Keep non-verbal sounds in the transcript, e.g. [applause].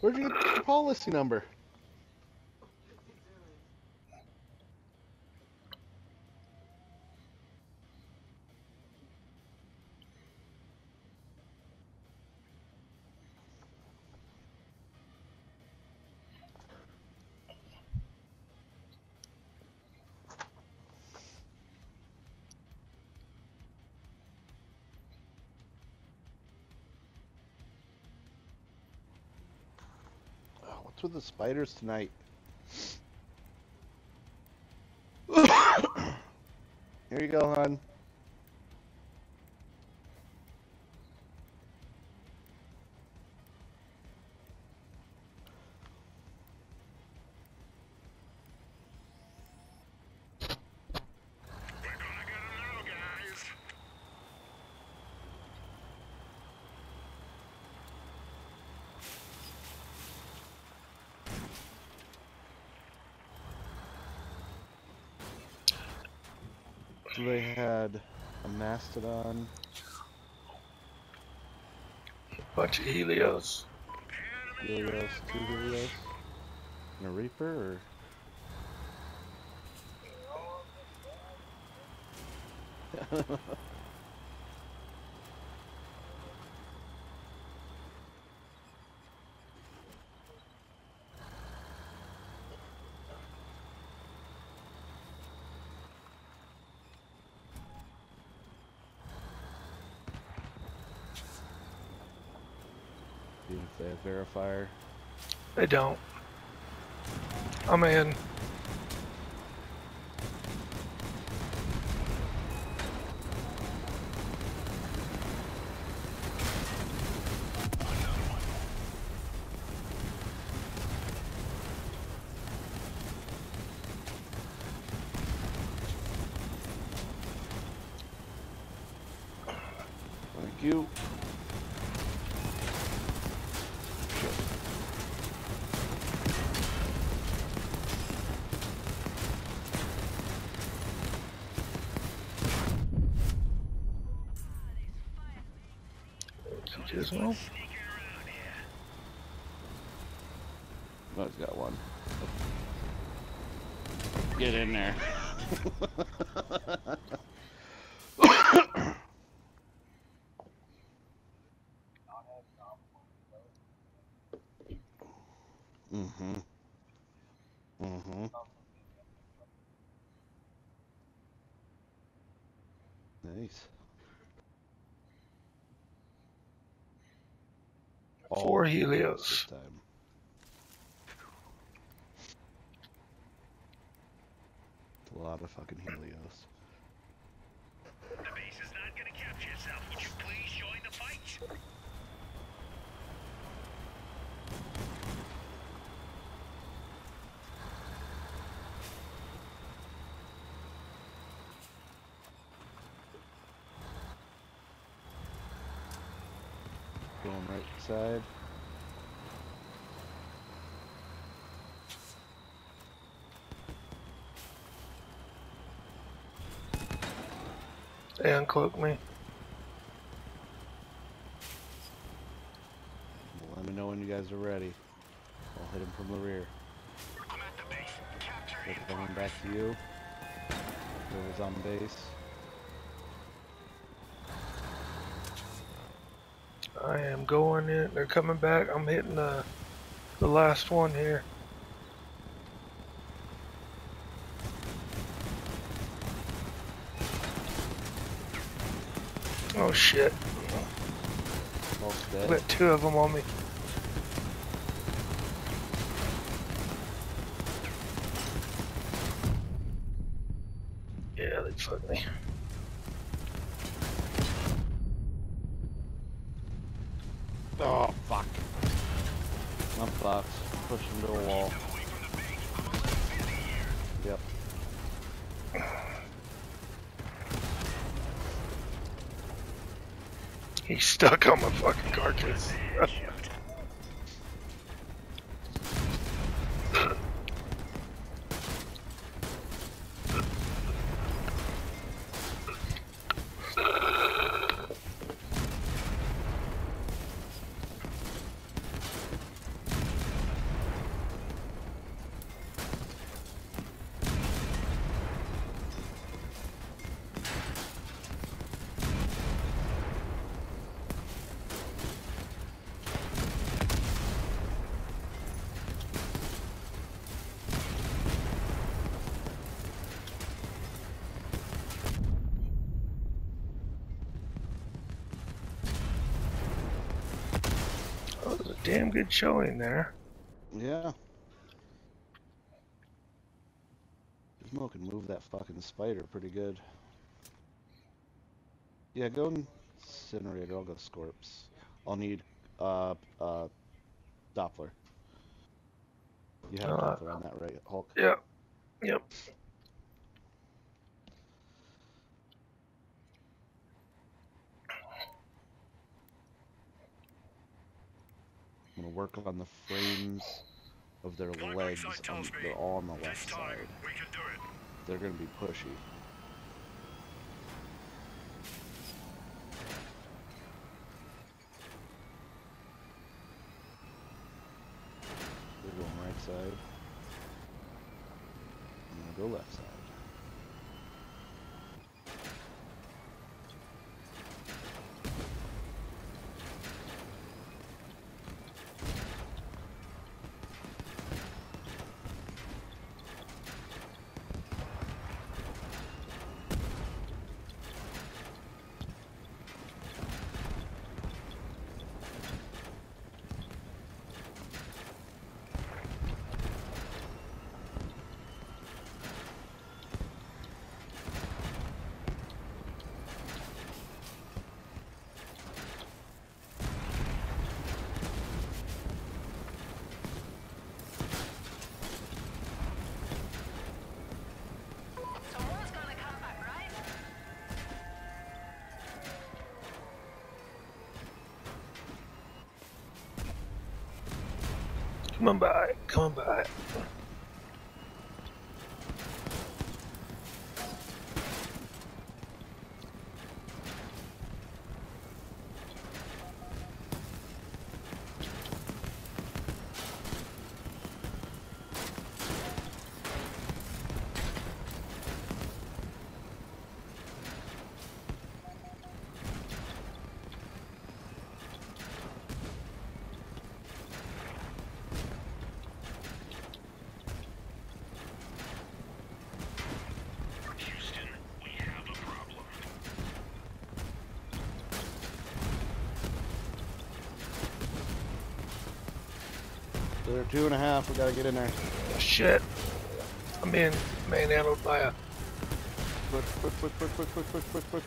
Where'd you get your policy number? What's with the spiders tonight? [coughs] Here you go, hon. So they had a mastodon. A bunch of Helios. Helios, two Helios, and a Reaper, or [laughs] they have verifier. They don't. I'm in. Thank you. Gizmo. Oh, he's got one. Get in there. [laughs] Four Helios. time. It's a lot of fucking Helios. The base is not gonna capture yourself. Would you please join the fight? Going right side. They uncloak me. Let me know when you guys are ready. I'll hit him from the rear. I'm at the base. Capture They're him. coming back to you. Whoever's on base. I am going in. They're coming back. I'm hitting the the last one here. Oh shit! Got two of them on me. Yeah, they fucked me. Yep. He's stuck on my fucking carcass. [laughs] damn good showing there. Yeah. Gizmo can move that fucking spider pretty good. Yeah, go incinerator. I'll go Scorps. I'll need uh uh Doppler. You have Uh, Doppler on that, right, Hulk? Yep. Yep. I'm gonna work on the frames of their legs. On, they're all on the left side. we can do it. They're gonna be pushy. They're going right side. I'm gonna go left side. Come on by. Come on by. They're two and a half. We gotta get in there. Shit. I'm being manhandled by a. Quick, quick, quick, quick, quick, quick, quick, quick,